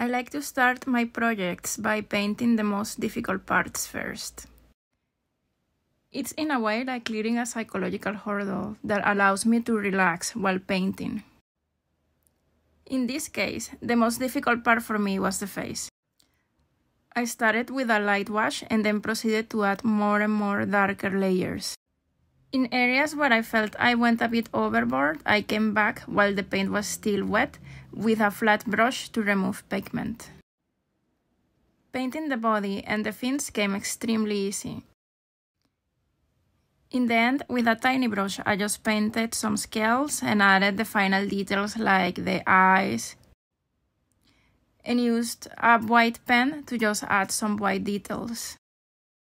I like to start my projects by painting the most difficult parts first. It's in a way like clearing a psychological hurdle that allows me to relax while painting. In this case, the most difficult part for me was the face. I started with a light wash and then proceeded to add more and more darker layers. In areas where I felt I went a bit overboard, I came back while the paint was still wet with a flat brush to remove pigment. Painting the body and the fins came extremely easy. In the end, with a tiny brush, I just painted some scales and added the final details like the eyes, and used a white pen to just add some white details.